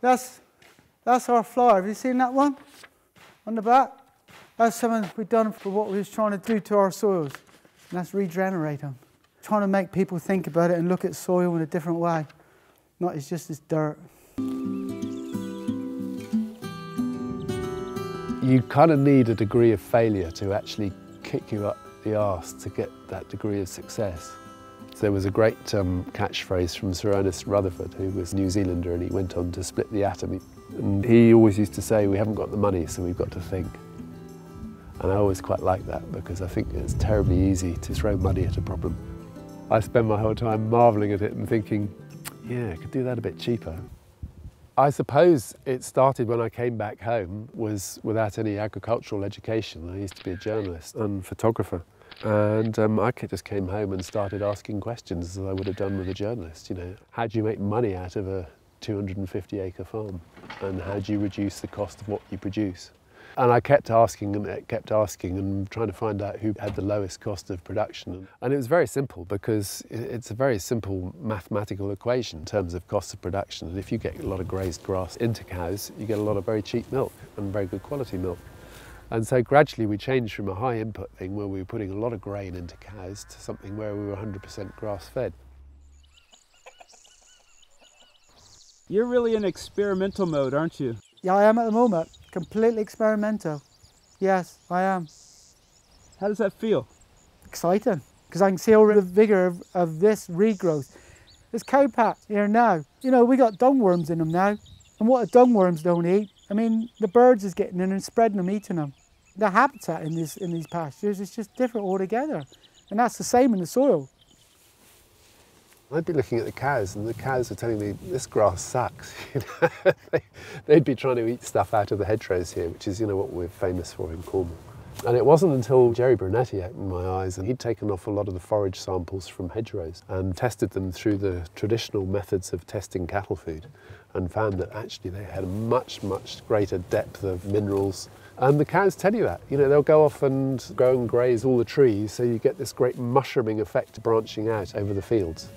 That's, that's our flower. Have you seen that one on the back? That's something we've done for what we was trying to do to our soils, and that's regenerate them. Trying to make people think about it and look at soil in a different way. Not as just as dirt. You kind of need a degree of failure to actually kick you up the arse to get that degree of success. There was a great um, catchphrase from Sir Ernest Rutherford, who was New Zealander, and he went on to split the atom. And he always used to say, we haven't got the money, so we've got to think. And I always quite like that because I think it's terribly easy to throw money at a problem. I spend my whole time marvelling at it and thinking, yeah, I could do that a bit cheaper. I suppose it started when I came back home, was without any agricultural education. I used to be a journalist and photographer. And um, I just came home and started asking questions as I would have done with a journalist. You know, how do you make money out of a 250 acre farm? And how do you reduce the cost of what you produce? And I kept asking and kept asking and trying to find out who had the lowest cost of production. And it was very simple because it's a very simple mathematical equation in terms of cost of production. And if you get a lot of grazed grass into cows, you get a lot of very cheap milk and very good quality milk. And so gradually we changed from a high input thing where we were putting a lot of grain into cows to something where we were 100% grass fed. You're really in experimental mode, aren't you? Yeah, I am at the moment. Completely experimental. Yes, I am. How does that feel? Exciting, because I can see all the vigour of, of this regrowth. There's cowpat here now. You know, we got dungworms in them now. And what the dungworms don't eat, I mean, the birds is getting in and spreading them, eating them the habitat in, this, in these pastures is just different altogether. And that's the same in the soil. I'd be looking at the cows and the cows are telling me, this grass sucks. They'd be trying to eat stuff out of the hedgerows here, which is you know what we're famous for in Cornwall. And it wasn't until Jerry Brunetti opened my eyes and he'd taken off a lot of the forage samples from hedgerows and tested them through the traditional methods of testing cattle food and found that actually they had a much, much greater depth of minerals and the cows tell you that. You know, they'll go off and go and graze all the trees, so you get this great mushrooming effect branching out over the fields.